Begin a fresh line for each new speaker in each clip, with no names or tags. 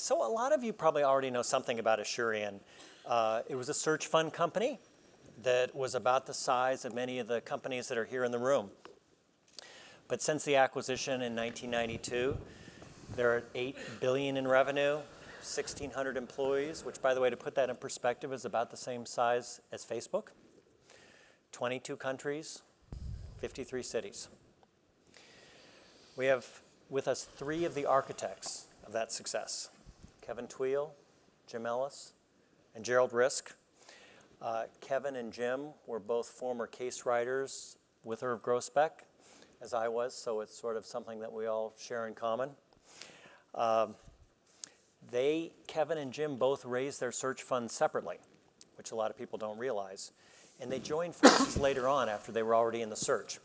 so a lot of you probably already know something about Asurion. Uh, it was a search fund company that was about the size of many of the companies that are here in the room. But since the acquisition in 1992, they're at 8 billion in revenue, 1,600 employees, which by the way, to put that in perspective, is about the same size as Facebook. 22 countries, 53 cities. We have with us three of the architects of that success. Kevin Taweel, Jim Ellis, and Gerald Risk. Uh, Kevin and Jim were both former case writers with Irv Grousbeck, as I was, so it's sort of something that we all share in common. Um, they, Kevin and Jim, both raised their search funds separately, which a lot of people don't realize. And they joined forces later on after they were already in the search.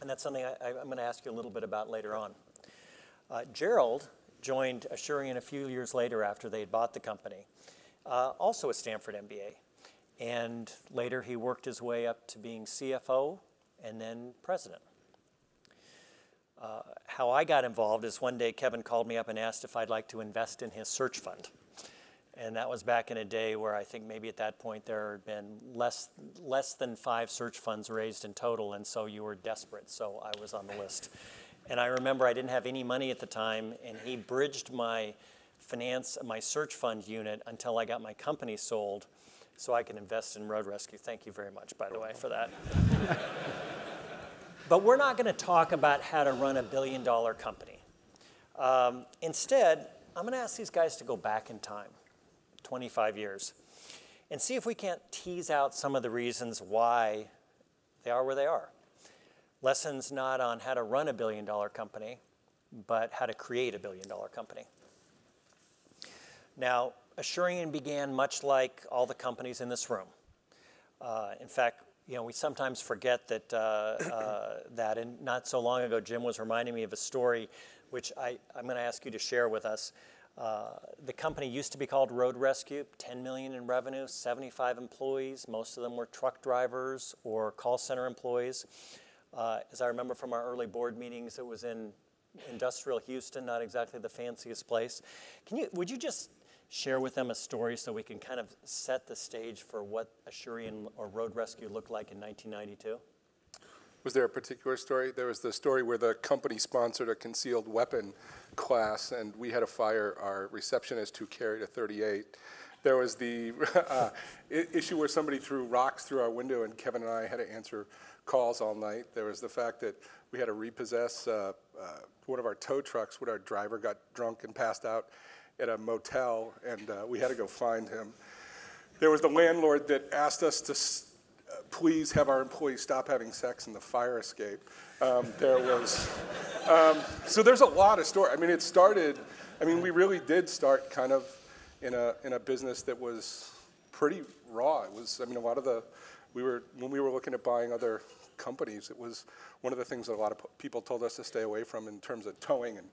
And that's something I, am going to ask you a little bit about later on. Uh, Gerald joined Asurion a few years later after they had bought the company, uh, also a Stanford MBA. And later he worked his way up to being CFO and then president. Uh, how I got involved is one day Kevin called me up and asked if I'd like to invest in his search fund. And that was back in a day where I think maybe at that point there had been less, less than five search funds raised in total, and so you were desperate, so I was on the list. And I remember I didn't have any money at the time, and he bridged my finance, my search fund unit until I got my company sold so I can invest in road rescue. Thank you very much, by the way, for that. but we're not going to talk about how to run a billion dollar company. Um, instead, I'm going to ask these guys to go back in time, 25 years, and see if we can't tease out some of the reasons why they are where they are. Lessons not on how to run a billion dollar company, but how to create a billion dollar company. Now, Asurion began much like all the companies in this room. Uh, in fact, you know, we sometimes forget that, uh, uh, that and not so long ago, Jim was reminding me of a story which I, I'm going to ask you to share with us. Uh, the company used to be called Road Rescue, 10 million in revenue, 75 employees. Most of them were truck drivers or call center employees. Uh, as I remember from our early board meetings, it was in industrial Houston, not exactly the fanciest place. Can you, would you just share with them a story so we can kind of set the stage for what Asurion or Road Rescue looked like in 1992?
Was there a particular story? There was the story where the company sponsored a concealed weapon class, and we had to fire our receptionist who carried a 38. There was the uh, issue where somebody threw rocks through our window, and Kevin and I had to answer calls all night. There was the fact that we had to repossess uh, uh, one of our tow trucks when our driver got drunk and passed out at a motel, and uh, we had to go find him. There was the landlord that asked us to uh, please have our employees stop having sex in the fire escape. Um, there was, um, so there's a lot of story. I mean, it started, I mean, we really did start kind of in a, in a business that was pretty raw. It was, I mean, a lot of the, we were, when we were looking at buying other companies, it was one of the things that a lot of people told us to stay away from in terms of towing and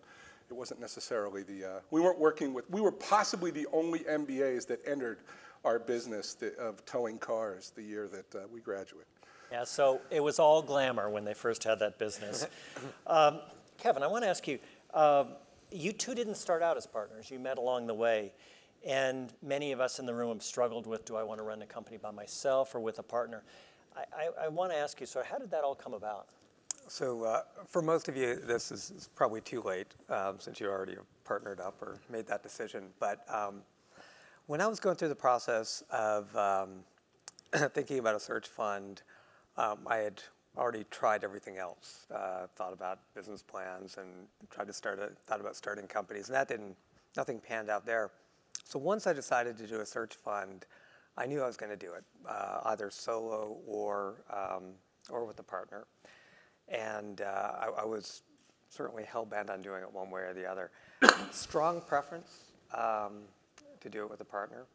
it wasn't necessarily the, uh, we weren't working with, we were possibly the only MBAs that entered our business of towing cars the year that uh, we graduated.
Yeah, so it was all glamour when they first had that business. um, Kevin, I want to ask you, uh, you two didn't start out as partners. You met along the way. And many of us in the room have struggled with, do I want to run a company by myself or with a partner? I, I, I want to ask you, so how did that all come about?
So uh, for most of you, this is, is probably too late um, since you already partnered up or made that decision. But um, when I was going through the process of um, thinking about a search fund, um, I had already tried everything else. Uh, thought about business plans and tried to start a, thought about starting companies, and that didn't, nothing panned out there. So once I decided to do a search fund, I knew I was going to do it, uh, either solo or um, or with a partner. And uh, I, I, was certainly hell bent on doing it one way or the other. Strong preference um, to do it with a partner.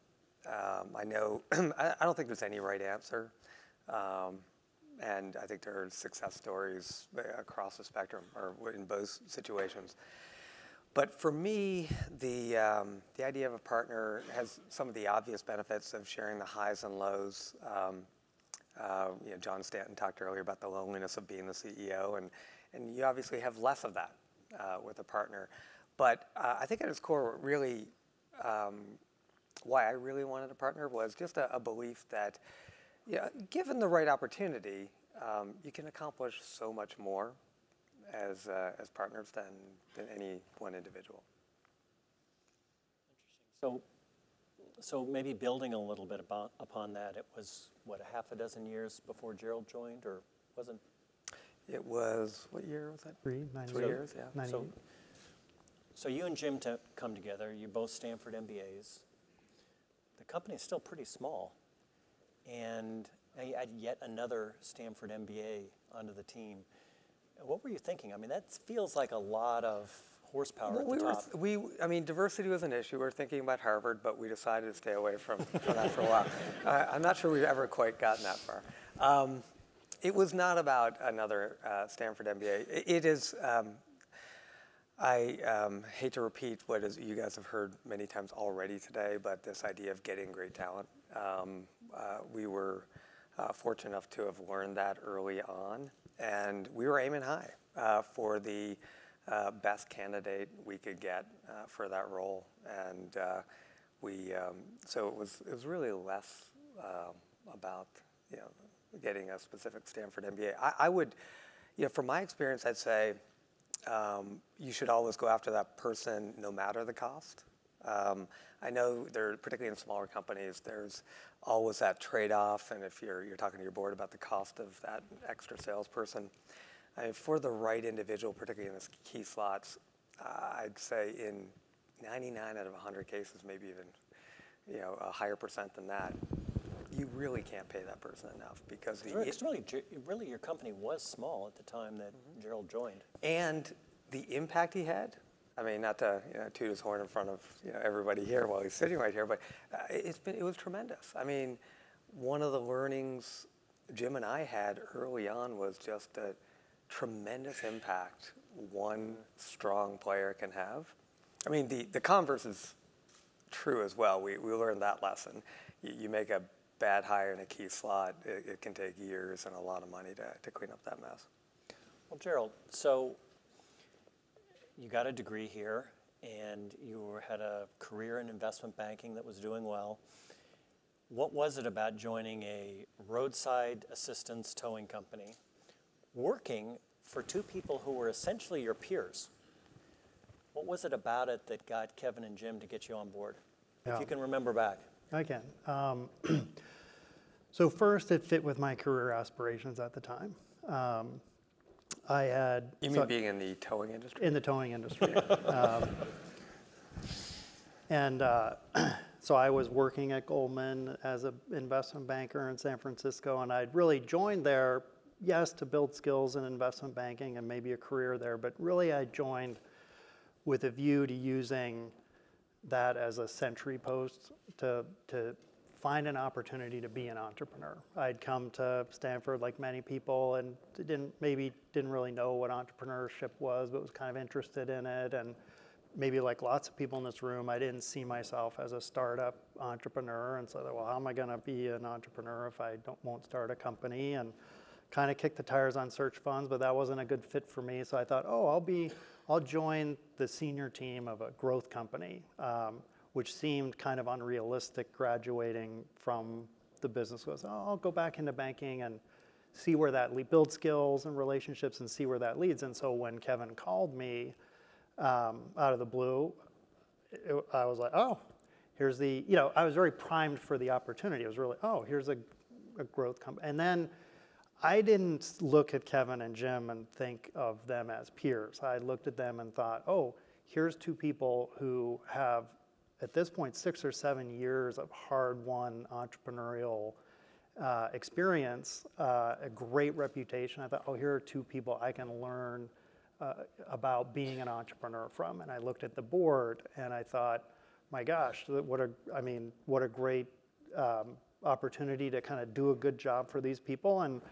Um, I know, I, I, don't think there's any right answer. Um, and I think there are success stories across the spectrum or in both situations. But for me, the, um, the idea of a partner has some of the obvious benefits of sharing the highs and lows. Um, uh, you know, John Stanton talked earlier about the loneliness of being the CEO, and, and you obviously have less of that uh, with a partner. but uh, I think at its core, really, um, why I really wanted a partner was just a, a belief that, yeah, given the right opportunity, um, you can accomplish so much more as uh, as partners than than any one individual.
So, so maybe building a little bit about, upon that, it was, what, a half a dozen years before Gerald joined, or wasn't?
It was what year was that?
Three, 98.
Three years, yeah.
98.
So, so you and Jim to come together, you both Stanford MBAs. The company is still pretty small, and you add yet another Stanford MBA onto the team. What were you thinking? I mean, that feels like a lot of horsepower
Well,
at
we
the
were,
top.
we, I mean, diversity was an issue. We were thinking about Harvard, but we decided to stay away from, from that for a while. Uh, I'm not sure we've ever quite gotten that far. Um, it was not about another uh, Stanford MBA. It, it is, um, I um, hate to repeat what is, you guys have heard many times already today, but this idea of getting great talent. Um, uh, we were uh, fortunate enough to have learned that early on, and we were aiming high uh, for the uh, best candidate we could get uh, for that role, and uh, we um, so it was it was really less um about you know getting a specific Stanford MBA. I, I would, you know, from my experience, I'd say um, you should always go after that person no matter the cost. Um, I know there, particularly in smaller companies, there's always that trade-off, and if you're you're talking to your board about the cost of that extra salesperson, I mean, for the right individual, particularly in the key slots, uh, I'd say in 99 out of 100 cases, maybe even you know a higher percent than that, you really can't pay that person enough because the
It's really, really, your company was small at the time that Gerald joined.
and the impact he had. I mean, not to you know, toot his horn in front of you know, everybody here while he's sitting right here, but uh, it's been it was tremendous. I mean, one of the learnings Jim and I had early on was just the tremendous impact one strong player can have. I mean, the, the converse is true as well. We, we learned that lesson. You, you make a bad hire in a key slot, it, it can take years and a lot of money to, to clean up that mess.
Well, Gerald, so you got a degree here and you had a career in investment banking that was doing well. What was it about joining a roadside assistance towing company, working for two people who were essentially your peers? What was it about it that got Kevin and Jim to get you on board? If you can remember back.
I can. Um, so first, it fit with my career aspirations at the time. Um, I had
You
so-
mean being in the towing industry?
in the towing industry, um, and uh, so I was working at Goldman as an investment banker in San Francisco, and I'd really joined there, yes, to build skills in investment banking and maybe a career there, but really I joined with a view to using that as a sentry post to, to find an opportunity to be an entrepreneur. I'd come to Stanford like many people and didn't maybe didn't really know what entrepreneurship was, but was kind of interested in it. And maybe like lots of people in this room, I didn't see myself as a startup entrepreneur. And so well, how am I going to be an entrepreneur if I don't won't start a company? And kind of kicked the tires on search funds, but that wasn't a good fit for me. So I thought, oh, I'll be, I'll join the senior team of a growth company, um, which seemed kind of unrealistic graduating from the business. Was oh, I'll go back into banking and see where that le- build skills and relationships and see where that leads. And so when Kevin called me um, out of the blue, it, I was like, oh, here's the, you know, I was very primed for the opportunity. It was really, oh, here's a, a growth company. And then I didn't look at Kevin and Jim and think of them as peers. I looked at them and thought, oh, here's two people who have, at this point, six or seven years of hard won entrepreneurial uh, experience, uh, a great reputation. I thought, oh, here are two people I can learn uh, about being an entrepreneur from. And I looked at the board and I thought, my gosh, what a, I mean, what a great um, opportunity to kind of do a good job for these people. And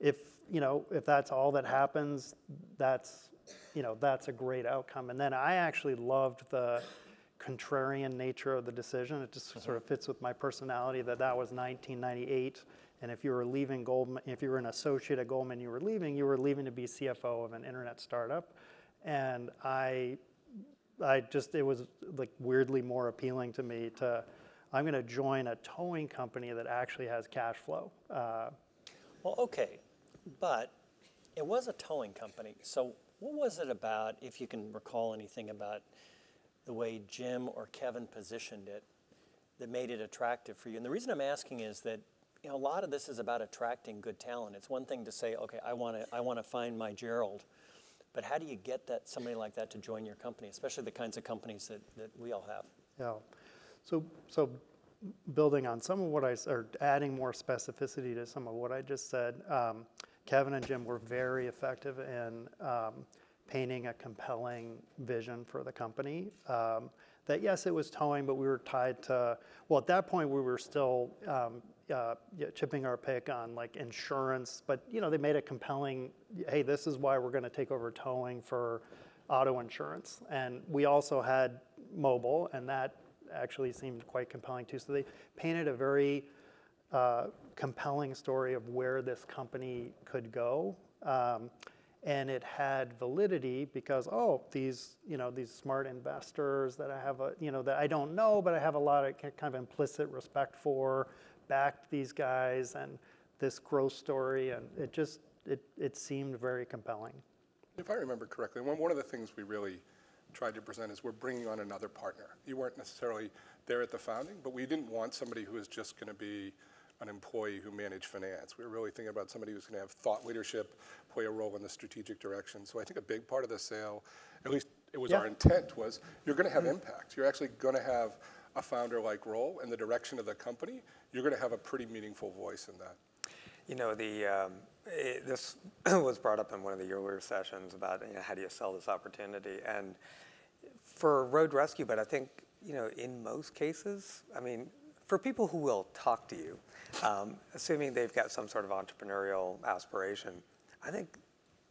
if, you know, if that's all that happens, that's, you know, that's a great outcome. And then I actually loved the contrarian nature of the decision. It just sort of fits with my personality that that was 1998. And if you were leaving Goldman, if you were an associate at Goldman, you were leaving, you were leaving to be CFO of an internet startup. And I I just it was like weirdly more appealing to me to I'm going to join a towing company that actually has cash flow. Uh,
Well, okay, but it was a towing company. So what was it about, if you can recall anything about the way Jim or Kevin positioned it, that made it attractive for you? And the reason I'm asking is that you know a lot of this is about attracting good talent. It's one thing to say, okay, I want to I want to find my Gerald, but how do you get that somebody like that to join your company, especially the kinds of companies that, that we all have?
Yeah. So, so building on some of what I or adding more specificity to some of what I just said, um, Kevin and Jim were very effective in um, painting a compelling vision for the company. Um, that yes, it was towing, but we were tied to, well, at that point, we were still um, uh, chipping our pick on like insurance, but you know, they made a compelling. Hey, this is why we're going to take over towing for auto insurance. And we also had mobile, and that actually seemed quite compelling too. So they painted a very uh, compelling story of where this company could go. Um, and it had validity because oh these you know these smart investors that I have a you know that I don't know but I have a lot of kind of implicit respect for backed these guys and this growth story and it just it, it seemed very compelling.
If I remember correctly, one, one of the things we really tried to present is we're bringing on another partner. You weren't necessarily there at the founding, but we didn't want somebody who was just going to be an employee who managed finance. We were really thinking about somebody who's going to have thought leadership, play a role in the strategic direction. So I think a big part of the sale, at least it was our intent, was you're going to have impact. You're actually going to have a founder-like role in the direction of the company. You're going to have a pretty meaningful voice in that.
You know, the, um, it, this was brought up in one of the earlier sessions about you know, how do you sell this opportunity. And for road rescue, but I think, you know, in most cases, I mean, for people who will talk to you, um, assuming they've got some sort of entrepreneurial aspiration, I think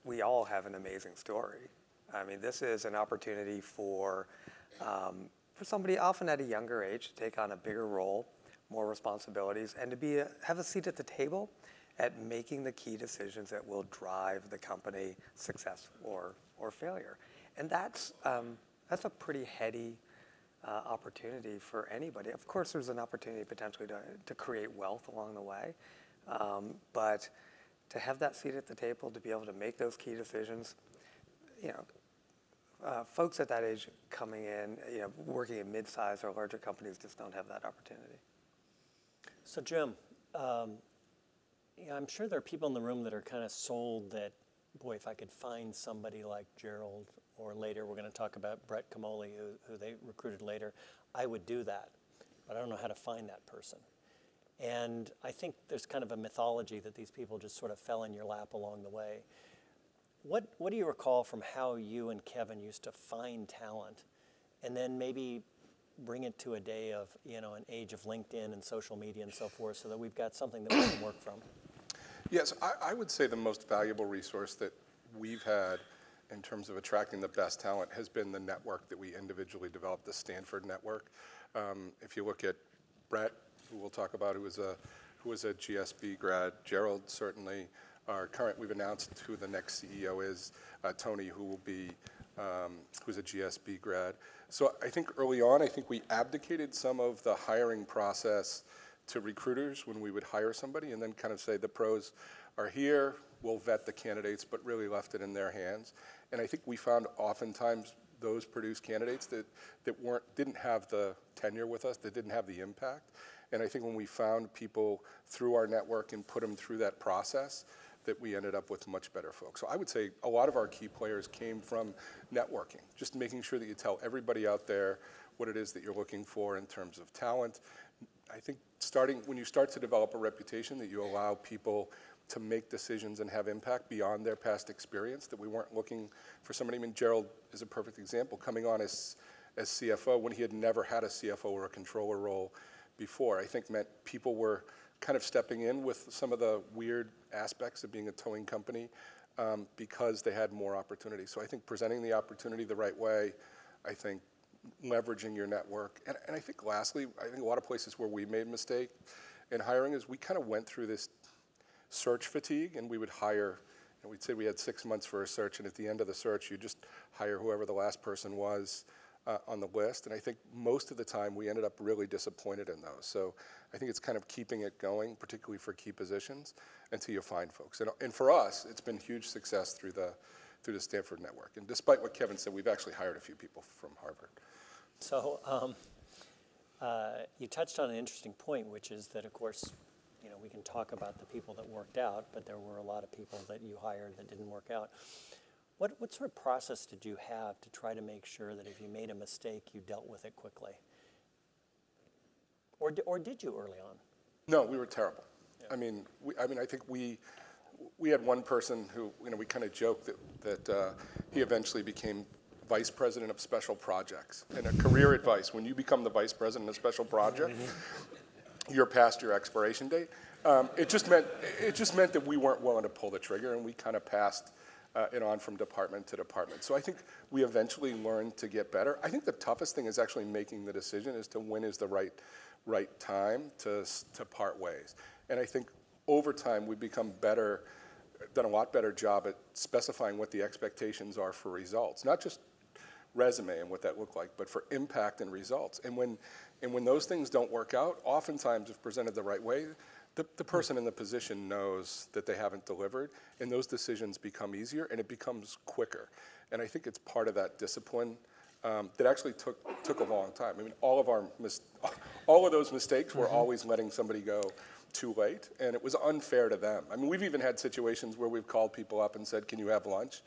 we all have an amazing story. I mean, this is an opportunity for, um, for somebody often at a younger age to take on a bigger role, more responsibilities, and to be a, have a seat at the table at making the key decisions that will drive the company success or, or failure. And that's, um, that's a pretty heady uh, opportunity for anybody. Of course, there's an opportunity potentially to, to create wealth along the way, um, but to have that seat at the table, to be able to make those key decisions, you know, uh, folks at that age coming in, you know, working in mid-sized or larger companies just don't have that opportunity.
So Jim, um, yeah, I'm sure there are people in the room that are kind of sold that, boy, if I could find somebody like Gerald, or later we're going to talk about Brett Comolli, who, who they recruited later, I would do that. But I don't know how to find that person. And I think there's kind of a mythology that these people just sort of fell in your lap along the way. What, what do you recall from how you and Kevin used to find talent and then maybe bring it to a day of, you know, an age of LinkedIn and social media and so forth so that we've got something that we can work from?
Yes, I, I would say the most valuable resource that we've had in terms of attracting the best talent has been the network that we individually developed, the Stanford network. Um, if you look at Brett, who we'll talk about, who was a who was a GSB grad, Gerald certainly. Our current, we've announced who the next CEO is, uh, Tony, who will be, um, who's a GSB grad. So I think early on, I think we abdicated some of the hiring process to recruiters when we would hire somebody and then kind of say the pros are here, we'll vet the candidates, but really left it in their hands. And I think we found oftentimes those produced candidates that, that weren't, didn't have the tenure with us, that didn't have the impact. And I think when we found people through our network and put them through that process, that we ended up with much better folks. So I would say a lot of our key players came from networking, just making sure that you tell everybody out there what it is that you're looking for in terms of talent. I think starting when you start to develop a reputation that you allow people to make decisions and have impact beyond their past experience, that we weren't looking for somebody. I mean, Gerald is a perfect example, coming on as, as CFO when he had never had a CFO or a controller role before, I think meant people were kind of stepping in with some of the weird aspects of being a towing company um, because they had more opportunity. So I think presenting the opportunity the right way, I think leveraging your network. And, and I think lastly, I think a lot of places where we made mistake in hiring is we kind of went through this search fatigue and we would hire, and we'd say we had six months for a search and at the end of the search you just hire whoever the last person was uh, on the list, and I think most of the time we ended up really disappointed in those. So I think it's kind of keeping it going, particularly for key positions, until you find folks. And, and for us, it's been huge success through the through the Stanford network. And despite what Kevin said, we've actually hired a few people from Harvard.
So um, uh, you touched on an interesting point, which is that, of course, you know, we can talk about the people that worked out, but there were a lot of people that you hired that didn't work out. What, what sort of process did you have to try to make sure that if you made a mistake, you dealt with it quickly? Or, or did you early on?
No, we were terrible. I mean, we, I mean, I think we we had one person who, you know, we kind of joked that that uh, he eventually became vice president of special projects. And a career advice: when you become the vice president of special project, you're past your expiration date. Um, it just meant it just meant that we weren't willing to pull the trigger, and we kind of passed uh, it on from department to department. So I think we eventually learned to get better. I think the toughest thing is actually making the decision as to when is the right right time to to part ways. And I think over time we've become better, done a lot better job at specifying what the expectations are for results, not just resume and what that looked like, but for impact and results. And when, and when those things don't work out, oftentimes if presented the right way, the, the person in the position knows that they haven't delivered, and those decisions become easier and it becomes quicker. And I think it's part of that discipline um, that actually took, took a long time. I mean, all of our, mis- all of those mistakes were always letting somebody go too late, and it was unfair to them. I mean, we've even had situations where we've called people up and said, can you have lunch?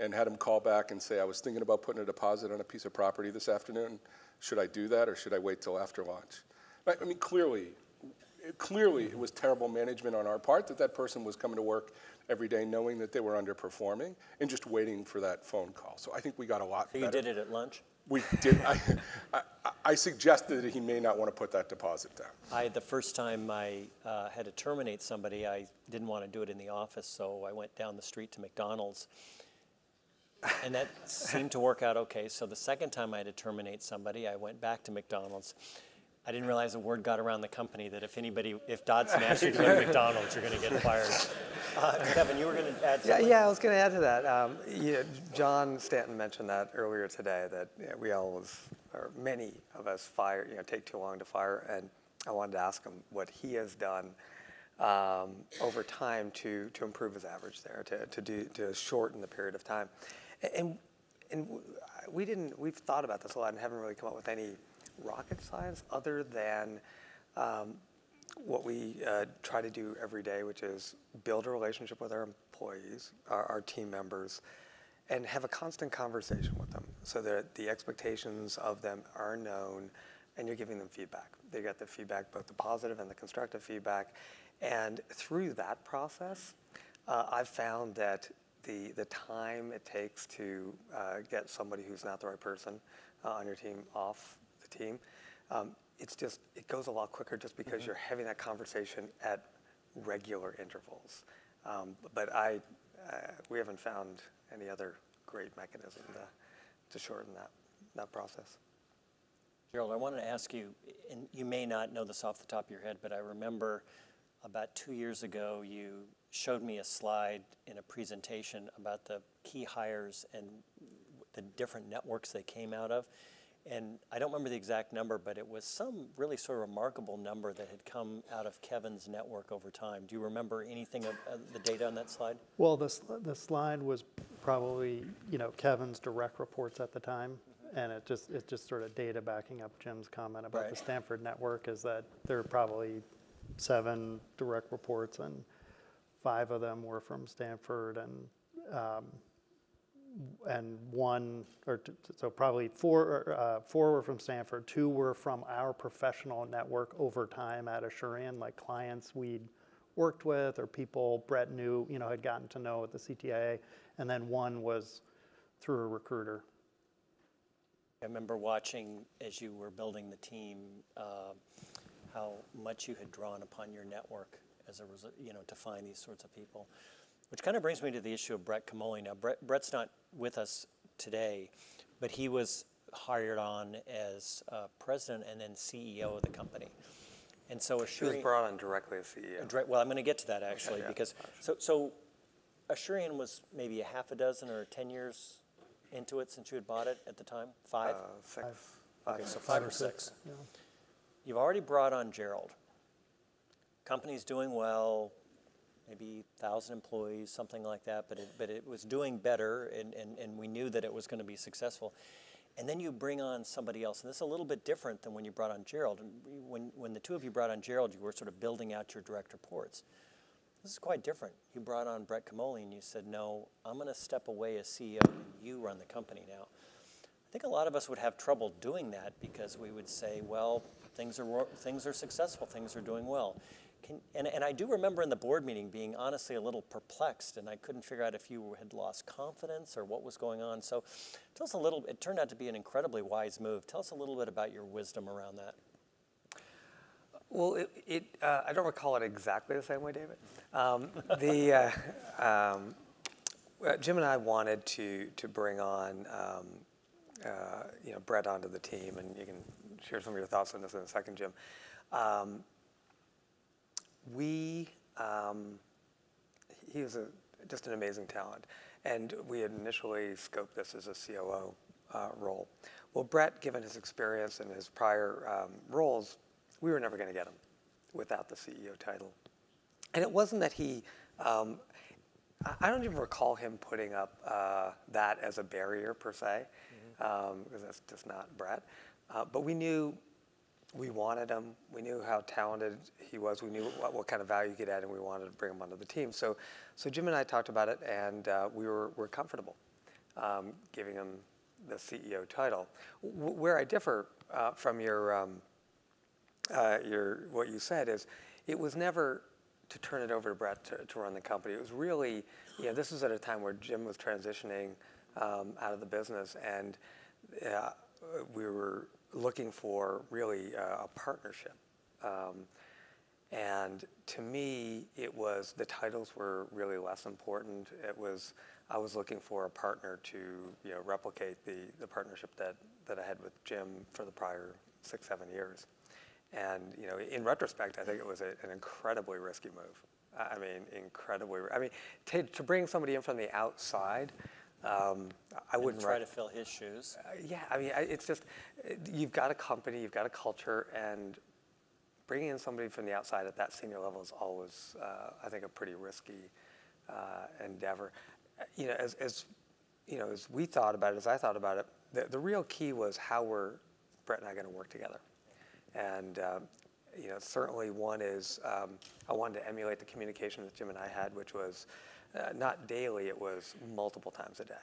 and had them call back and say, I was thinking about putting a deposit on a piece of property this afternoon. Should I do that or should I wait till after lunch? I I mean, clearly, clearly it was terrible management on our part that that person was coming to work every day knowing that they were underperforming and just waiting for that phone call. So I think we got a lot
So you
better.
did it at lunch?
We did. I, I, I suggested that he may not want to put that deposit down.
I, the first time I uh, had to terminate somebody, I didn't want to do it in the office, so I went down the street to McDonald's. And that seemed to work out okay. So the second time I had to terminate somebody, I went back to McDonald's. I didn't realize the word got around the company that if anybody, if Dodson asked you to go to McDonald's, you're going to get fired. Uh, Kevin, you were going to add
Yeah,
something?
yeah, I was going to add to that. Um, you know, John Stanton mentioned that earlier today that yeah, we always, or many of us, fire, you know, take too long to fire, and I wanted to ask him what he has done um, over time to to improve his average there, to to do to shorten the period of time, and and we didn't. We've thought about this a lot and haven't really come up with any rocket science other than. Um, what we uh, try to do every day, which is build a relationship with our employees, our, our team members, and have a constant conversation with them so that the expectations of them are known and you're giving them feedback. They get the feedback, both the positive and the constructive feedback. And through that process, uh, I've found that the, the time it takes to uh, get somebody who's not the right person uh, on your team off the team, um, it's just, it goes a lot quicker just because you're having that conversation at regular intervals. Um, but I, uh, we haven't found any other great mechanism to, to shorten that, that process.
Gerald, I wanted to ask you, and you may not know this off the top of your head, but I remember about two years ago, you showed me a slide in a presentation about the key hires and the different networks they came out of. And I don't remember the exact number, but it was some really sort of remarkable number that had come out of Kevin's network over time. Do you remember anything of uh, the data on that slide?
Well, the, sl- the slide was probably, you know, Kevin's direct reports at the time. And it just, it's just sort of data backing up Jim's comment about the Stanford network is that there are probably seven direct reports and five of them were from Stanford and, um, and one, or t- t- so probably four, uh, four were from Stanford, two were from our professional network over time at Asurion, like clients we'd worked with or people Brett knew, you know, had gotten to know at the CTIA, and then one was through a recruiter.
I remember watching as you were building the team, uh, how much you had drawn upon your network as a result, you know, to find these sorts of people. Which kind of brings me to the issue of Brett Comolli. Now, Brett, Brett's not with us today, but he was hired on as uh, president and then CEO of the company. And so
He was brought on directly as CEO.
direct- well, I'm going to get to that actually
yeah.
because so so Asurion was maybe a half a dozen or ten years into it since you had bought it at the time? Five?
Uh, six,
Okay,
five,
so five or six.
Yeah.
You've already brought on Gerald. Company's doing well, maybe 1,000 employees, something like that, but it, but it was doing better, and, and, and we knew that it was going to be successful. And then you bring on somebody else, and this is a little bit different than when you brought on Gerald. And when, when the two of you brought on Gerald, you were sort of building out your direct reports. This is quite different. You brought on Brett Comolli, and you said, no, I'm going to step away as CEO, and you run the company now. I think a lot of us would have trouble doing that because we would say, well, things are, things are successful, things are doing well. Can, and, and I do remember in the board meeting being honestly a little perplexed and I couldn't figure out if you had lost confidence or what was going on. So tell us a little, it turned out to be an incredibly wise move. Tell us a little bit about your wisdom around that.
Well, it, it uh, I don't recall it exactly the same way, David. Um, the uh, um, uh, Jim and I wanted to to bring on um, uh, you know Brett onto the team, and you can share some of your thoughts on this in a second, Jim. Um, we um, he was a, just an amazing talent, and we had initially scoped this as a COO uh, role. Well, Brett, given his experience and his prior um, roles, we were never going to get him without the CEO title. And it wasn't that he, um, I- don't even recall him putting up uh, that as a barrier per se, because that's just not Brett. Uh, but we knew we wanted him. We knew how talented he was. We knew what, what kind of value he could add, and we wanted to bring him onto the team. So, so Jim and I talked about it, and uh, we were, were comfortable um, giving him the CEO title. W- where I differ uh, from your, um, uh, your what you said is, it was never to turn it over to Brett to, to run the company. It was really, you know, this was at a time where Jim was transitioning um, out of the business, and uh, we were looking for really uh, a partnership. Um, and to me, it was the titles were really less important. It was I was looking for a partner to you know replicate the the partnership that that I had with Jim for the prior six seven years. And you know, in retrospect, I think it was a, an incredibly risky move. I mean, incredibly. I mean, to, to bring somebody in from the outside, um, I
And
wouldn't
try to fill his shoes.
uh, yeah, I mean, I- it's just uh, you've got a company, you've got a culture, and bringing in somebody from the outside at that senior level is always, uh, I think, a pretty risky uh, endeavor. Uh, You know, as, as you know, as we thought about it, as I thought about it, the, the real key was how were Brett and I going to work together. And um, you know, certainly one is um, I wanted to emulate the communication that Jim and I had, which was uh, not daily; it was multiple times a day.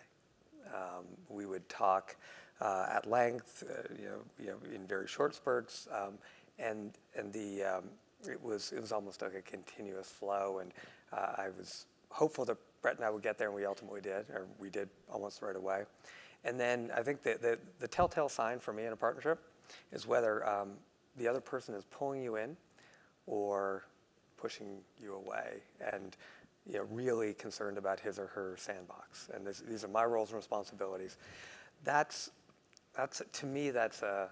Um, we would talk uh, at length, uh, you know, you know, in very short spurts, um, and and the um, it was it was almost like a continuous flow, and uh, I was hopeful that Brett and I would get there, and we ultimately did, or we did almost right away. And then I think the the, the telltale sign for me in a partnership is whether um, the other person is pulling you in or pushing you away, and you know, really concerned about his or her sandbox. And this, these are my roles and responsibilities. That's, that's to me, that's a,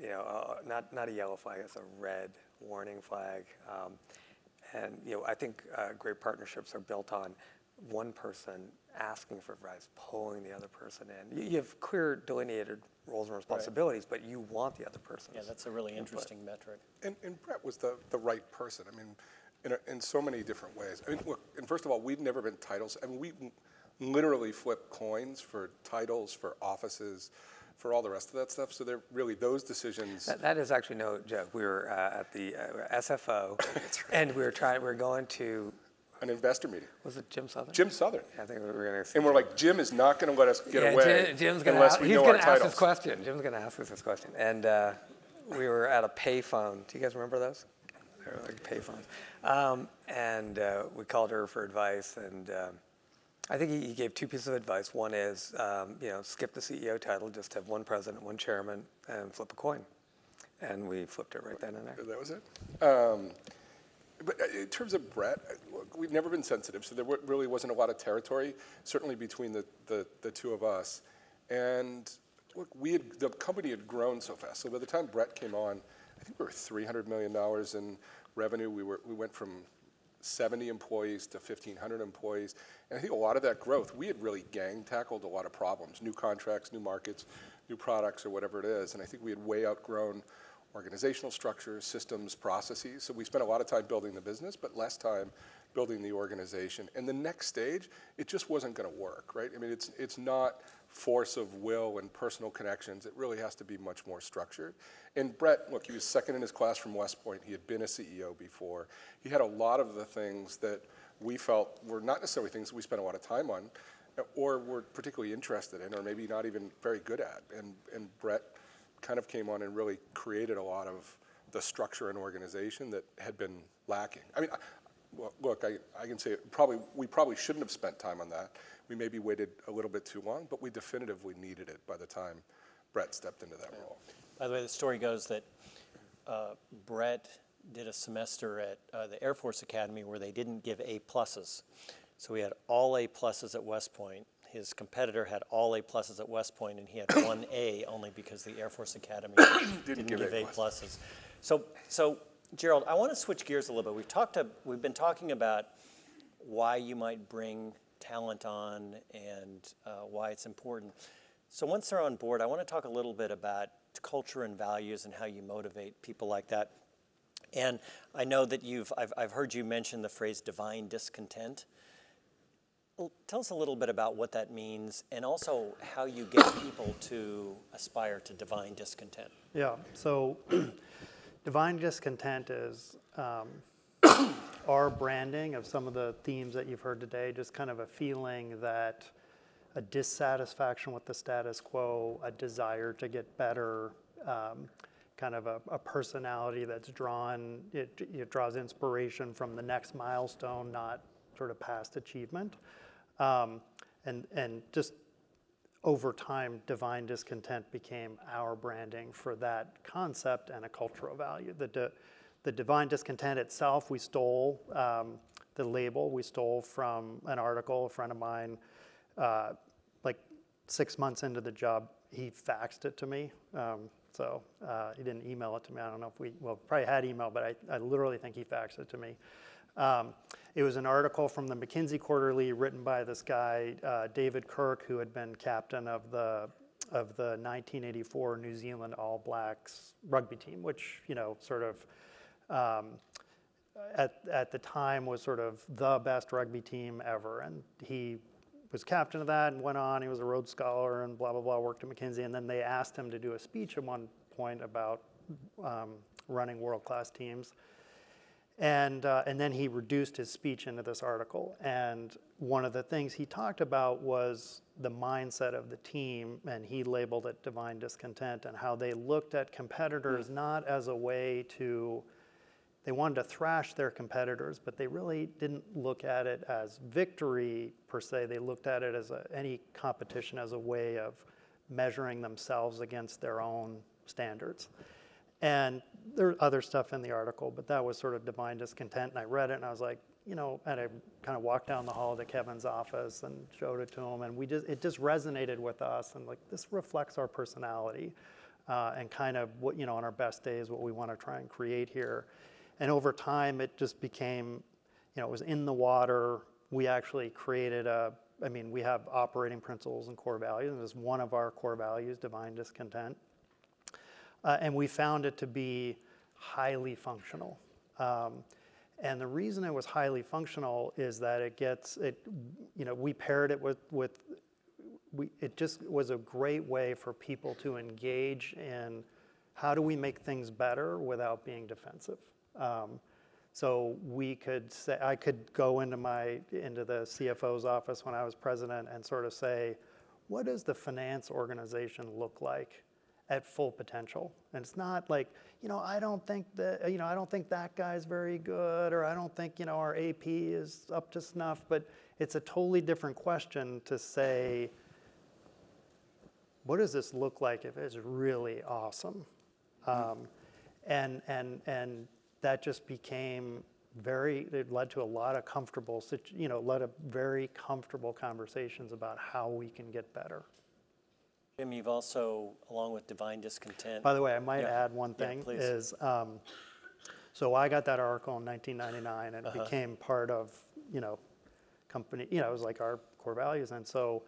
you know, uh, not, not a yellow flag, it's a red warning flag. Um, and you know, I think uh, great partnerships are built on one person asking for advice, pulling the other person in. You, you have clear delineated roles and responsibilities, but you want the other person.
Yeah, that's a really interesting metric.
And, and Brett was the, the right person. I mean, in, a, in so many different ways. I mean, look, and first of all, we've never been titles. I mean, we literally flip coins for titles, for offices, for all the rest of that stuff. So they're really those decisions.
That, that is actually no joke. We were uh, at the uh, SFO, and we were trying. We were going to.
an investor meeting.
Was it Jim Southern?
Jim Southern.
I think we were going to.
And we're like, Jim is not going to let us get
yeah,
away
Jim, Jim's gonna
unless
ask, he's gonna
our
ask this question. Jim's going to ask us this question, and uh, we were at a payphone. Do you guys remember those? Like payphones, um, and uh, we called her for advice, and um, I think he, he gave two pieces of advice. One is, um, you know, skip the CEO title, just have one president, one chairman, and flip a coin, and we flipped it right then and there.
That was it. Um, but uh, in terms of Brett, uh, we've never been sensitive, so there really wasn't a lot of territory, certainly between the, the, the two of us. And look, we had, the company had grown so fast. So by the time Brett came on, I think we were $300 million in revenue. We, were, we went from 70 employees to 1,500 employees. And I think a lot of that growth, we had really gang tackled a lot of problems, new contracts, new markets, new products, or whatever it is. And I think we had way outgrown organizational structures, systems, processes. So we spent a lot of time building the business, but less time building the organization. And the next stage, it just wasn't going to work, right? I mean, it's, it's not force of will and personal connections. It really has to be much more structured. And Brett, look, he was second in his class from West Point. He had been a CEO before. He had a lot of the things that we felt were not necessarily things we spent a lot of time on or were particularly interested in or maybe not even very good at. And, and Brett kind of came on and really created a lot of the structure and organization that had been lacking. I mean, I- well, look, I, I can say probably we probably shouldn't have spent time on that. We maybe waited a little bit too long, but we definitively needed it by the time Brett stepped into that role.
By the way, the story goes that uh, Brett did a semester at uh, the Air Force Academy where they didn't give A pluses. So he had all A pluses at West Point. His competitor had all A pluses at West Point, and he had one A only because the Air Force Academy didn't,
give
give
A
A pluses. So, so Gerald, I want to switch gears a little bit. We've talked. To, we've been talking about why you might bring talent on and uh, why it's important. So once they're on board, I want to talk a little bit about culture and values and how you motivate people like that. And I know that you've, I've, I've heard you mention the phrase divine discontent. Tell us a little bit about what that means and also how you get people to aspire to divine discontent.
Yeah, so divine discontent is um, our branding of some of the themes that you've heard today, just kind of a feeling that a dissatisfaction with the status quo, a desire to get better, um, kind of a, a personality that's drawn, it, it draws inspiration from the next milestone, not sort of past achievement. Um, and, and just over time, divine discontent became our branding for that concept and a cultural value. The, the divine discontent itself, we stole um, the label, we stole from an article, a friend of mine, uh, like six months into the job, he faxed it to me. Um, so uh, he didn't email it to me. I don't know if we, well, probably had email, but I, I literally think he faxed it to me. Um, it was an article from the McKinsey Quarterly written by this guy, uh, David Kirk, who had been captain of the of the 1984 New Zealand All Blacks rugby team, which you know sort of um, at at the time was sort of the best rugby team ever, and he was captain of that and went on. He was a Rhodes Scholar and blah blah blah. Worked at McKinsey, and then they asked him to do a speech at one point about um, running world class teams. And, uh, and then he reduced his speech into this article. And one of the things he talked about was the mindset of the team, and he labeled it divine discontent, and how they looked at competitors not as a way to, they wanted to thrash their competitors, but they really didn't look at it as victory per se. They looked at it as a, any competition as a way of measuring themselves against their own standards. And there's other stuff in the article, but that was sort of divine discontent. And I read it and I was like, you know, and I kind of walked down the hall to Kevin's office and showed it to him. And we just, it just resonated with us. And like, this reflects our personality uh, and kind of what, you know, on our best days, what we want to try and create here. And over time, it just became, you know, it was in the water. We actually created a, I mean, we have operating principles and core values. And it's one of our core values, divine discontent. Uh, and we found it to be highly functional. Um, and the reason it was highly functional is that it gets it, you know, we paired it with with, we, it just was a great way for people to engage in how do we make things better without being defensive. Um, so we could say, I could go into my into the CFO's office when I was president and sort of say, what does the finance organization look like at full potential. And it's not like, you know, I don't think that, you know, I don't think that guy's very good, or I don't think, you know, our AP is up to snuff. But it's a totally different question to say, what does this look like if it's really awesome? Um, and and and that just became very. It led to a lot of comfortable, you know, led to very comfortable conversations about how we can get better.
Jim, you've also, along with divine discontent.
By the way, I might
Yeah.
add one thing
please.
is, um, So I got that article in 1999, and it became part of you know company. You know, it was like our core values, and so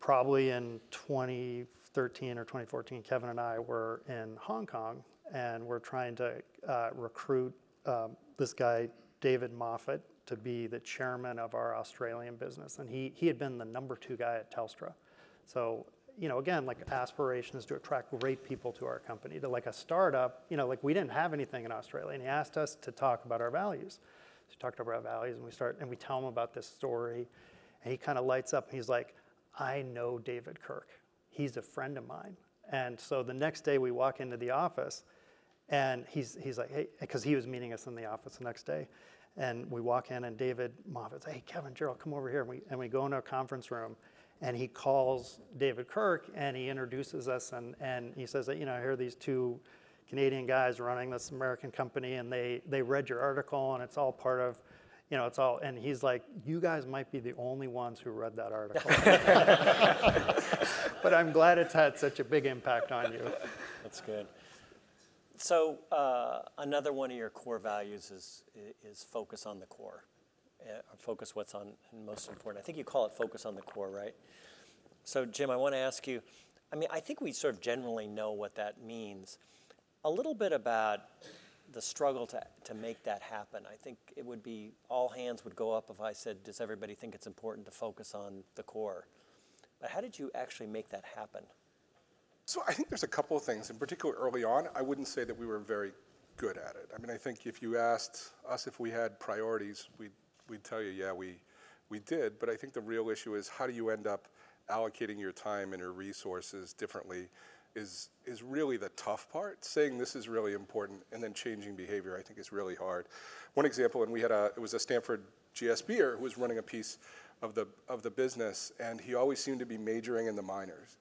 probably in 2013 or 2014, Kevin and I were in Hong Kong, and we're trying to uh, recruit um, this guy David Moffat to be the chairman of our Australian business, and he he had been the number two guy at Telstra. So you know, again, like aspiration is to attract great people to our company. To like a startup, you know, like we didn't have anything in Australia, and he asked us to talk about our values. So we talked about our values, and we start and we tell him about this story, and he kind of lights up. And he's like, "I know David Kirk. He's a friend of mine." And so the next day we walk into the office, and he's he's like, "Hey," because he was meeting us in the office the next day. And we walk in, and David Moffat's, hey, Kevin, Gerald, come over here. And we, and we go into a conference room, and he calls David Kirk and he introduces us and, and he says that, you know, here are these two Canadian guys running this American company and they, they read your article and it's all part of, you know, it's all, and he's like, you guys might be the only ones who read that article. but I'm glad it's had such a big impact on you.
That's good. So uh, another one of your core values is is focus on the core, uh, focus what's on most important. I think you call it focus on the core, right? So Jim, I want to ask you. I mean, I think we sort of generally know what that means. A little bit about the struggle to, to make that happen. I think it would be all hands would go up if I said, Does everybody think it's important to focus on the core? But how did you actually make that happen?
So I think there's a couple of things. In particular, early on, I wouldn't say that we were very good at it. I mean, I think if you asked us if we had priorities, we'd, we'd tell you, yeah, we, we did. But I think the real issue is how do you end up allocating your time and your resources differently is, is really the tough part. Saying this is really important and then changing behavior, I think, is really hard. One example, and we had a, it was a Stanford GSBer who was running a piece of the, of the business, and he always seemed to be majoring in the minors.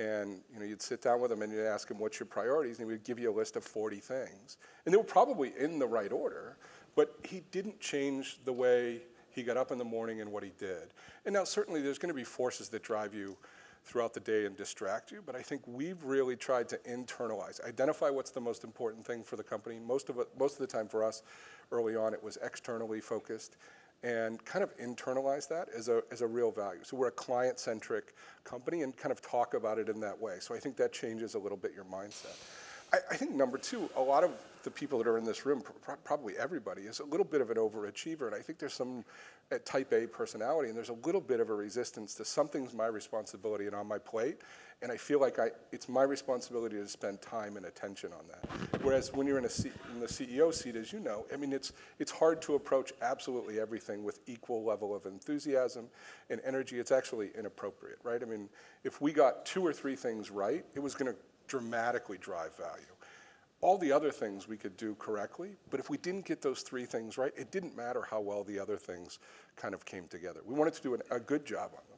And you know, you'd sit down with him and you'd ask him, what's your priorities? And he would give you a list of 40 things. And they were probably in the right order, but he didn't change the way he got up in the morning and what he did. And now certainly there's going to be forces that drive you throughout the day and distract you, but I think we've really tried to internalize, identify what's the most important thing for the company. Most of it, most of the time for us early on it was externally focused and kind of internalize that as a, as a real value. So we're a client-centric company and kind of talk about it in that way. So I think that changes a little bit your mindset. I, I think number two, a lot of the people that are in this room, pr probably everybody, is a little bit of an overachiever. And I think there's some uh, type A personality, and there's a little bit of a resistance to something's my responsibility and on my plate. And I feel like I, it's my responsibility to spend time and attention on that. Whereas when you're in, a C, in the CEO seat, as you know, I mean, it's, it's hard to approach absolutely everything with equal level of enthusiasm and energy. It's actually inappropriate, right? I mean, if we got two or three things right, it was going to dramatically drive value. All the other things we could do correctly, but if we didn't get those three things right, it didn't matter how well the other things kind of came together. We wanted to do an, a good job on.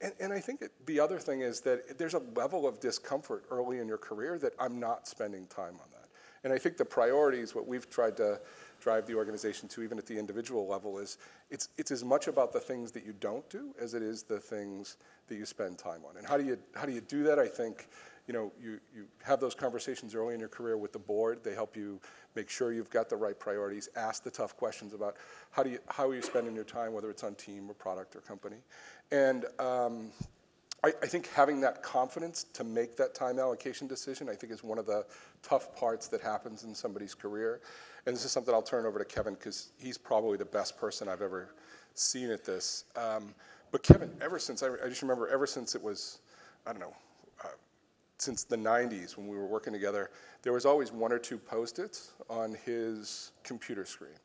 And, and I think the other thing is that there's a level of discomfort early in your career that I'm not spending time on that. And I think the priorities, what we've tried to drive the organization to, even at the individual level, is it's, it's as much about the things that you don't do as it is the things that you spend time on. And how do you, how do, you do that? I think you know, you, you have those conversations early in your career with the board. They help you make sure you've got the right priorities, ask the tough questions about how, do you, how are you spending your time, whether it's on team or product or company. And um, I, I, think having that confidence to make that time allocation decision, I think is one of the tough parts that happens in somebody's career. And this is something I'll turn over to Kevin because he's probably the best person I've ever seen at this. Um, but Kevin, ever since, I, I just remember ever since it was, I don't know, since the 90s when we were working together, there was always one or two post-its on his computer screen.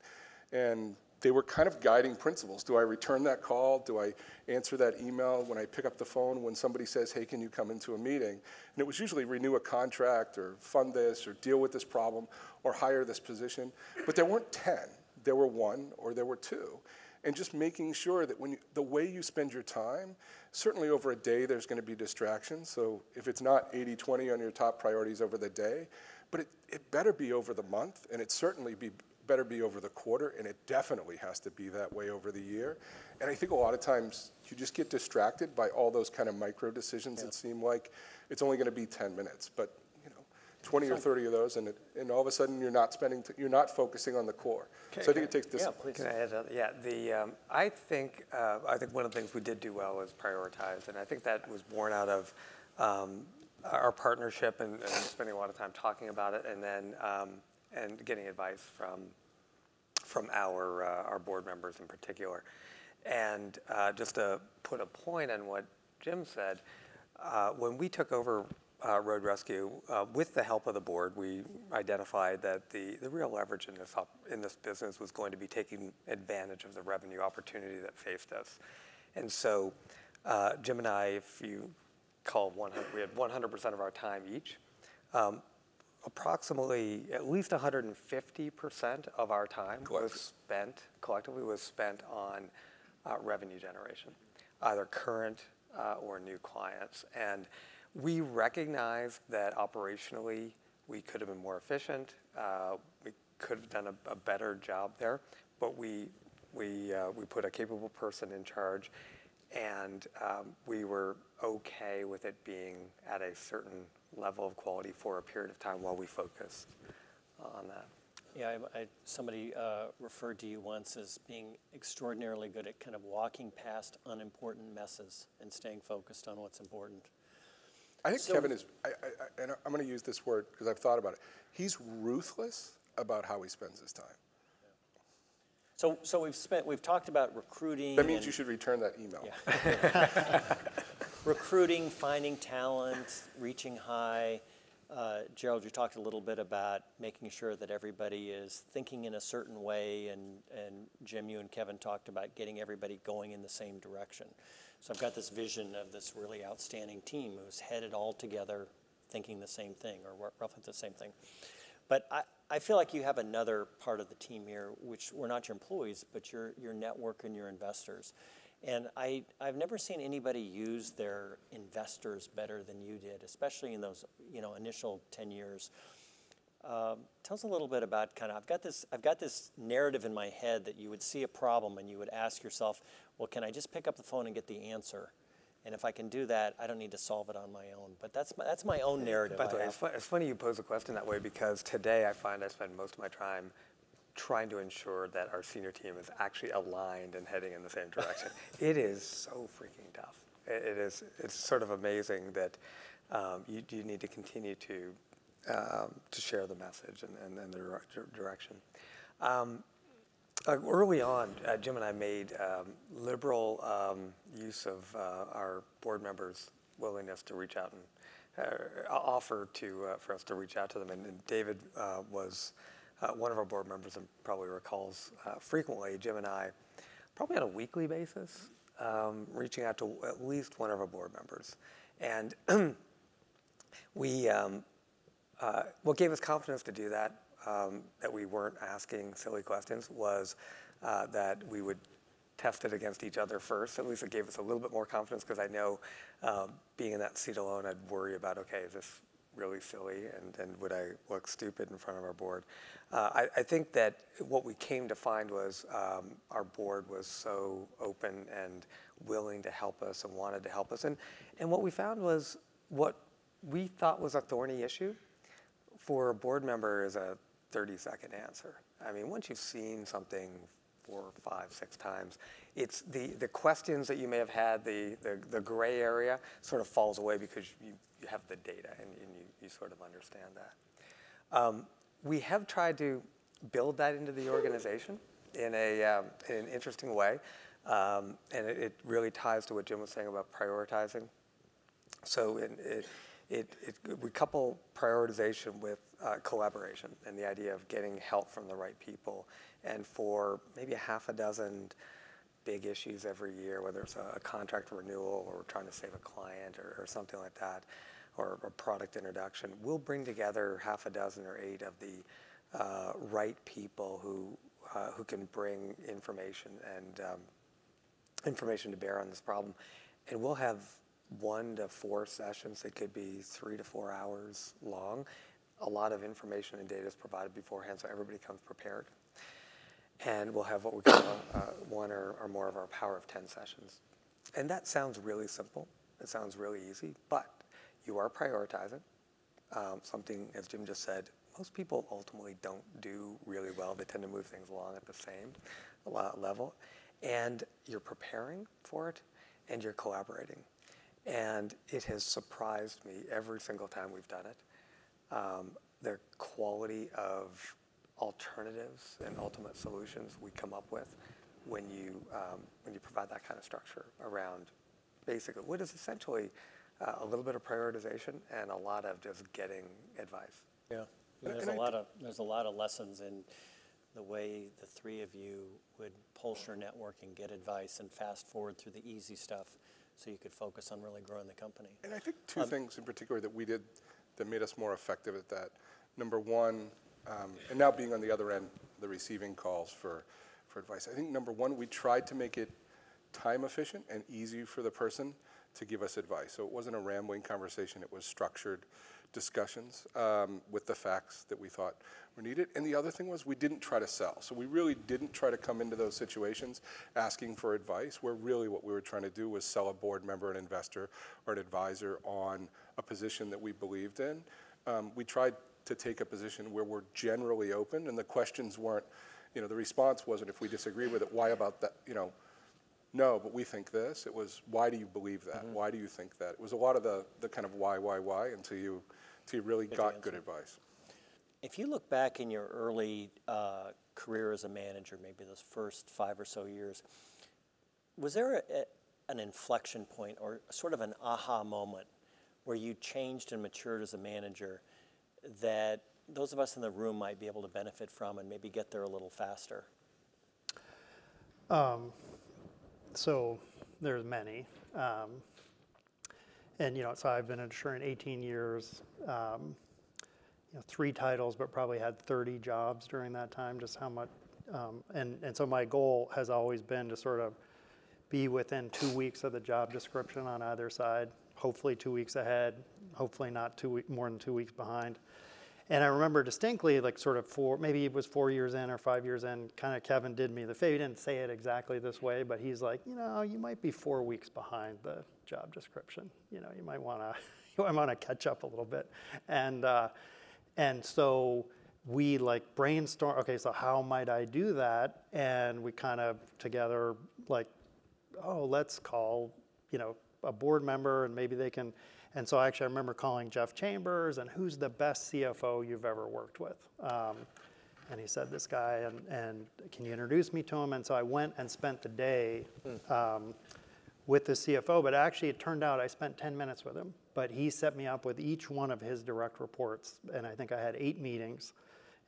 And they were kind of guiding principles. Do I return that call? Do I answer that email when I pick up the phone when somebody says, hey, can you come into a meeting? And it was usually renew a contract or fund this or deal with this problem or hire this position. But there weren't 10. There were one or there were two and just making sure that when you, the way you spend your time, certainly over a day there's going to be distractions. So if it's not 80-20 on your top priorities over the day, but it, it better be over the month, and it certainly be better be over the quarter, and it definitely has to be that way over the year. And I think a lot of times you just get distracted by all those kind of micro decisions that seem like it's only going to be 10 minutes. But 20 or 30 of those, and, it, and all of a sudden you're not spending, t- you're not focusing on the core. So I think it takes discipline.
Yeah, please.
Can I add, to- yeah, the, um, I think, uh, I think one of the things we did do well was prioritize, and I think that was born out of um, our partnership and, and spending a lot of time talking about it, and then, um, and getting advice from, from our, uh, our board members in particular. And uh, just to put a point on what Jim said, uh, when we took over uh, Road Rescue, uh, with the help of the board, we identified that the, the real leverage in this, op- in this business was going to be taking advantage of the revenue opportunity that faced us. And so uh, Jim and I, if you call 100, we had 100% of our time each. Um, approximately at least 150% of our time was spent, collectively was spent on uh, revenue generation, either current uh, or new clients. And we recognized that operationally, we could have been more efficient. uh, We could have done a, a better job there, but we, we, uh, we put a capable person in charge, and um, we were okay with it being at a certain level of quality for a period of time while we focused on that.
Yeah, I, I, somebody uh, referred to you once as being extraordinarily good at kind of walking past unimportant messes and staying focused on what's important.
I think
So-
Kevin is, I, I, I- and I'm going to use this word because I've thought about it. He's ruthless about how he spends his time.
So, so we've spent, we've talked about recruiting.
That means you should return that email.
recruiting, finding talent, reaching high. Uh, Gerald, you talked a little bit about making sure that everybody is thinking in a certain way, and, and Jim, you and Kevin talked about getting everybody going in the same direction. So I've got this vision of this really outstanding team who's headed all together, thinking the same thing, or roughly the same thing. But I, I feel like you have another part of the team here, which we're not your employees, but your, your network and your investors. And I, I've never seen anybody use their investors better than you did, especially in those you know initial 10 years. Um, tell us a little bit about kind of I've got this I've got this narrative in my head that you would see a problem and you would ask yourself, well, can I just pick up the phone and get the answer? And if I can do that, I don't need to solve it on my own. But that's my, that's my own narrative.
By the way, it's, fu- it's funny you pose a question that way because today I find I spend most of my time trying to ensure that our senior team is actually aligned and heading in the same direction. it is so freaking tough. It, it is. It's sort of amazing that um, you, you need to continue to um, to share the message and, and, and the direction. Um, uh, early on, uh, Jim and I made um, liberal um, use of uh, our board members' willingness to reach out and uh, offer to uh, for us to reach out to them. And, and David uh, was uh, one of our board members probably recalls uh, frequently Jim and I, probably on a weekly basis, um, reaching out to at least one of our board members. And we, um, uh, what gave us confidence to do that, um, that we weren't asking silly questions, was uh, that we would test it against each other first. At least it gave us a little bit more confidence because I know um, being in that seat alone, I'd worry about, okay, is this really silly and, and would I look stupid in front of our board? Uh, I, I think that what we came to find was um, our board was so open and willing to help us and wanted to help us. And, and what we found was what we thought was a thorny issue for a board member is a 30 second answer. I mean, once you've seen something four, five, six times, it's the, the questions that you may have had, the, the, the gray area sort of falls away because you, you have the data and, and you, you sort of understand that. Um, we have tried to build that into the organization in, a, um, in an interesting way. Um, and it, it really ties to what Jim was saying about prioritizing. So it, it, it, it, we couple prioritization with uh, collaboration and the idea of getting help from the right people. And for maybe a half a dozen big issues every year, whether it's a, a contract renewal or trying to save a client or, or something like that, or a product introduction, we'll bring together half a dozen or eight of the uh, right people who, uh, who can bring information and um, information to bear on this problem. And we'll have one to four sessions that could be three to four hours long. A lot of information and data is provided beforehand, so everybody comes prepared. And we'll have what we call uh, one or, or more of our power of 10 sessions. And that sounds really simple. It sounds really easy, but you are prioritizing. um, something, as Jim just said, most people ultimately don't do really well. They tend to move things along at the same level. And you're preparing for it and you're collaborating. And it has surprised me every single time we've done it. Um, the quality of alternatives and ultimate solutions we come up with when you, um, when you provide that kind of structure around basically what is essentially uh, a little bit of prioritization and a lot of just getting advice.
Yeah, there's
and
a
I
lot of, there's a lot of lessons in the way the three of you would pulse your network and get advice and fast forward through the easy stuff so you could focus on really growing the company.
And I think two things in particular that we did that made us more effective at that. Number one, um, and now being on the other end, the receiving calls for, for advice. I think number one, we tried to make it time efficient and easy for the person to give us advice. So it wasn't a rambling conversation, it was structured discussions um, with the facts that we thought were needed. And the other thing was we didn't try to sell. So we really didn't try to come into those situations asking for advice, where really what we were trying to do was sell a board member, an investor, or an advisor on a position that we believed in. Um, we tried to take a position where we're generally open, and the questions weren't, you know, the response wasn't if we disagree with it, why about that, you know, no, but we think this. It was, why do you believe that? Why do you think that? It was a lot of the, the kind of why, why, why until you, until you really got good advice.
If you look back in your early uh, career as a manager, maybe those first five or so years, was there a, a- an inflection point or sort of an aha moment where you changed and matured as a manager that those of us in the room might be able to benefit from and maybe get there a little faster?
So there's many. Um, and, you know, so I've been at Asurion 18 years, um, you know, three titles, but probably had 30 jobs during that time, just how much. Um, and, and so my goal has always been to sort of be within two weeks of the job description on either side, hopefully two weeks ahead, hopefully not two more than two weeks behind. And I remember distinctly, like sort of four, maybe it was four years in or five years in, kind of Kevin did me the favor. He didn't say it exactly this way, but he's like, you know, you might be four weeks behind the job description. You know, you might want to, you might want to catch up a little bit. And uh, and so we like brainstorm. Okay, so how might I do that? And we kind of together like, oh, let's call, you know, a board member and maybe they can. And so I actually, I remember calling Jeff Chambers and who's the best CFO you've ever worked with. Um, and he said, this guy, and, and can you introduce me to him? And so I went and spent the day um, with the CFO, but actually it turned out I spent 10 minutes with him. But he set me up with each one of his direct reports. And I think I had eight meetings,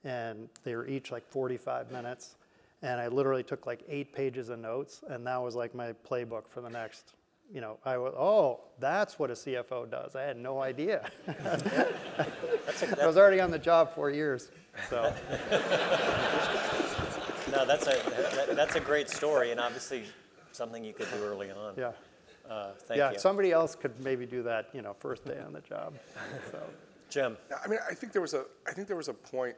and they were each like 45 minutes. And I literally took like eight pages of notes, and that was like my playbook for the next, you know, I was, oh, that's what a CFO does. I had no idea. I was already on the job four years, so.
No, that's a, that, that's a great story and obviously something you could do early on.
Yeah.
Uh, thank
Yeah,
you.
somebody else could maybe do that, you know, first day on the job, so.
Jim,
I mean, I think there was a, I think there was a point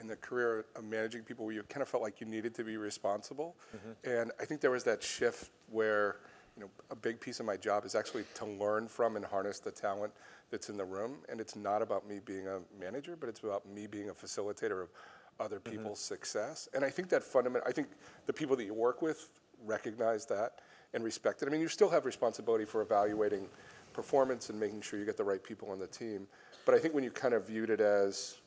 in the career of managing people where you kind of felt like you needed to be responsible, and I think there was that shift where, you know, a big piece of my job is actually to learn from and harness the talent that's in the room, and it's not about me being a manager, but it's about me being a facilitator of other mm-hmm. people's success, and I think that fundament, I think the people that you work with recognize that and respect it. I mean, you still have responsibility for evaluating performance and making sure you get the right people on the team. But I think when you kind of viewed it as,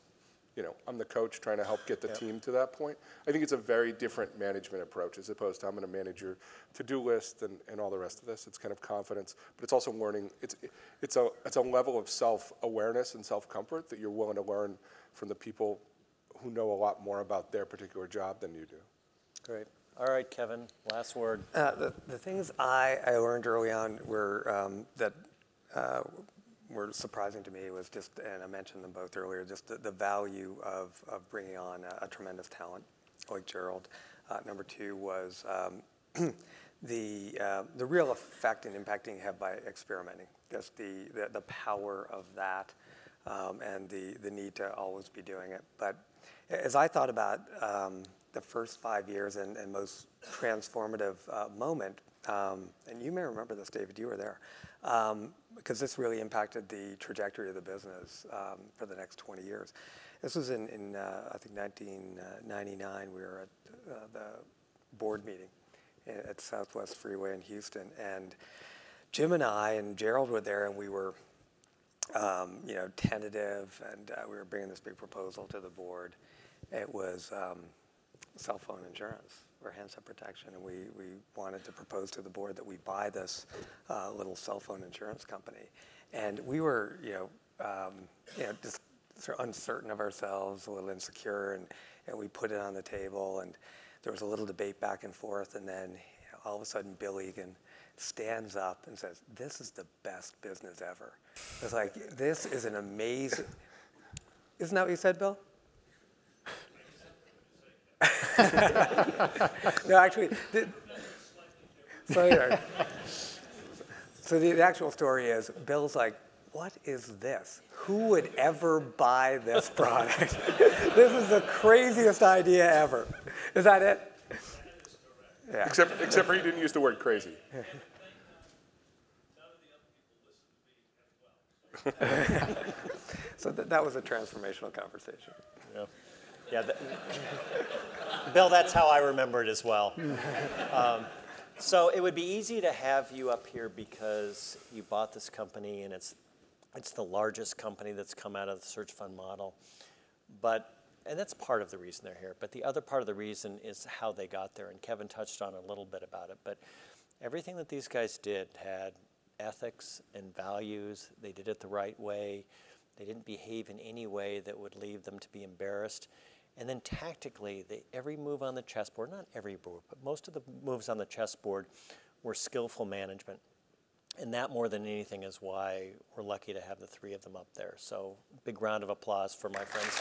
you know, I'm the coach trying to help get the team to that point, I think it's a very different management approach as opposed to I'm going to manage your to-do list and, and all the rest of this. It's kind of confidence, but it's also learning. It's, it's, a, it's a level of self-awareness and self-comfort that you're willing to learn from the people who know a lot more about their particular job than you do.
great. All right, Kevin, last word.
Uh, the, the things I, I learned early on were um, that uh, were surprising to me was just, and I mentioned them both earlier, just the, the value of, of bringing on a, a tremendous talent like Gerald. Uh, number two was um, the, uh, the real effect and impacting you have by experimenting, just the, the, the power of that um, and the, the need to always be doing it. But as I thought about um, the first five years and, and most transformative uh, moment um, and you may remember this, David, you were there, um, because this really impacted the trajectory of the business um, for the next 20 years. This was in, in uh, I think, 1999. We were at uh, the board meeting at Southwest Freeway in Houston, and Jim and I and Gerald were there, and we were um, you know, tentative, and uh, we were bringing this big proposal to the board. It was um, cell phone insurance or handset protection, and we, we wanted to propose to the board that we buy this uh, little cell phone insurance company. And we were, you know, um, you know, just sort of uncertain of ourselves, a little insecure, and, and we put it on the table, and there was a little debate back and forth, and then you know, all of a sudden Bill Egan stands up and says, "This is the best business ever." It's like this is an amazing. Isn't that what you said, Bill? no, actually, the, so, yeah. so the, the actual story is Bill's like, what is this? Who would ever buy this product? this is the craziest idea ever. Is that it? Yeah.
Except, except for he didn't use the word crazy.
So th- that was a transformational conversation.
Yeah, yeah. th- Bill, that's how I remember it as well. Um, so it would be easy to have you up here because you bought this company and it's it's the largest company that's come out of the search fund model. But and that's part of the reason they're here. But the other part of the reason is how they got there. And Kevin touched on a little bit about it. But everything that these guys did had ethics and values. They did it the right way. They didn't behave in any way that would leave them to be embarrassed. And then tactically, every move on the chessboard, not every move, but most of the moves on the chessboard were skillful management. And that more than anything is why we're lucky to have the three of them up there. So big round of applause for my friends.